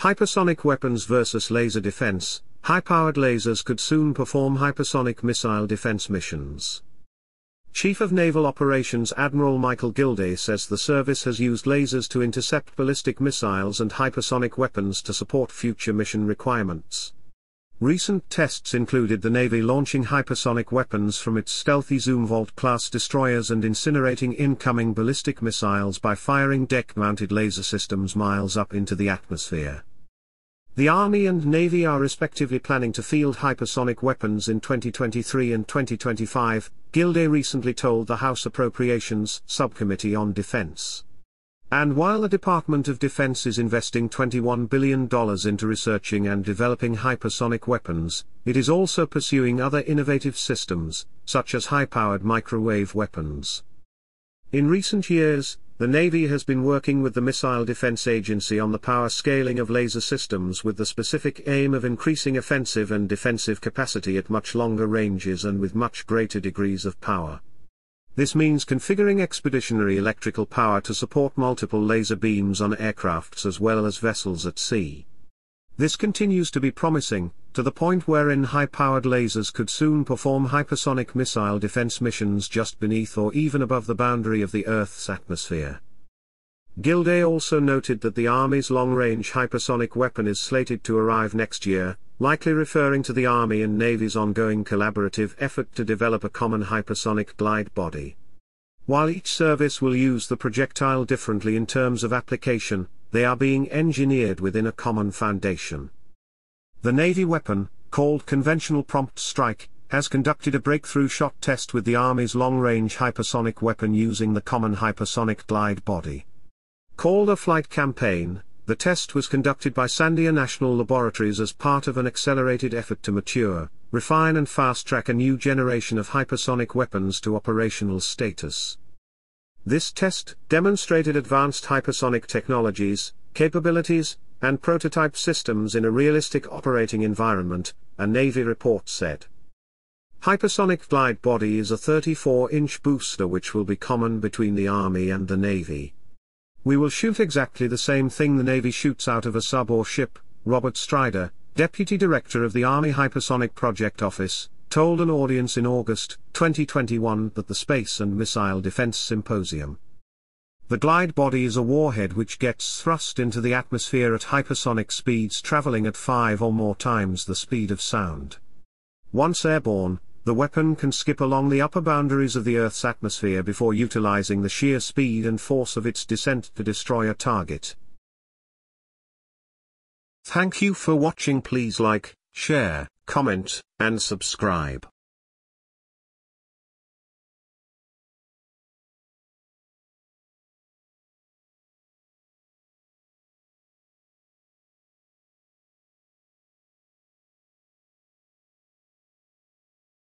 Hypersonic weapons versus laser defense, high-powered lasers could soon perform hypersonic missile defense missions. Chief of Naval Operations Admiral Michael Gilday says the service has used lasers to intercept ballistic missiles and hypersonic weapons to support future mission requirements. Recent tests included the Navy launching hypersonic weapons from its stealthy Zumwalt-class destroyers and incinerating incoming ballistic missiles by firing deck-mounted laser systems miles up into the atmosphere. The Army and Navy are respectively planning to field hypersonic weapons in 2023 and 2025, Gilday recently told the House Appropriations Subcommittee on Defense. And while the Department of Defense is investing $21 billion into researching and developing hypersonic weapons, it is also pursuing other innovative systems, such as high-powered microwave weapons. In recent years, the Navy has been working with the Missile Defense Agency on the power scaling of laser systems with the specific aim of increasing offensive and defensive capacity at much longer ranges and with much greater degrees of power. This means configuring expeditionary electrical power to support multiple laser beams on aircrafts as well as vessels at sea. This continues to be promising, to the point wherein high-powered lasers could soon perform hypersonic missile defense missions just beneath or even above the boundary of the Earth's atmosphere. Gilday also noted that the Army's long-range hypersonic weapon is slated to arrive next year, likely referring to the Army and Navy's ongoing collaborative effort to develop a common hypersonic glide body. While each service will use the projectile differently in terms of application, they are being engineered within a common foundation. The Navy weapon, called Conventional Prompt Strike, has conducted a breakthrough shot test with the Army's long-range hypersonic weapon using the common hypersonic glide body. Called a flight campaign, the test was conducted by Sandia National Laboratories as part of an accelerated effort to mature, refine and fast-track a new generation of hypersonic weapons to operational status. This test demonstrated advanced hypersonic technologies, capabilities, and prototype systems in a realistic operating environment, a Navy report said. Hypersonic glide body is a 34-inch booster which will be common between the Army and the Navy. We will shoot exactly the same thing the Navy shoots out of a sub or ship, Robert Strider, Deputy Director of the Army Hypersonic Project Office, told an audience in August 2021 at the Space and Missile Defense Symposium. The glide body is a warhead which gets thrust into the atmosphere at hypersonic speeds traveling at five or more times the speed of sound. Once airborne, the weapon can skip along the upper boundaries of the Earth's atmosphere before utilizing the sheer speed and force of its descent to destroy a target. Thank you for watching please like, share, comment, and subscribe.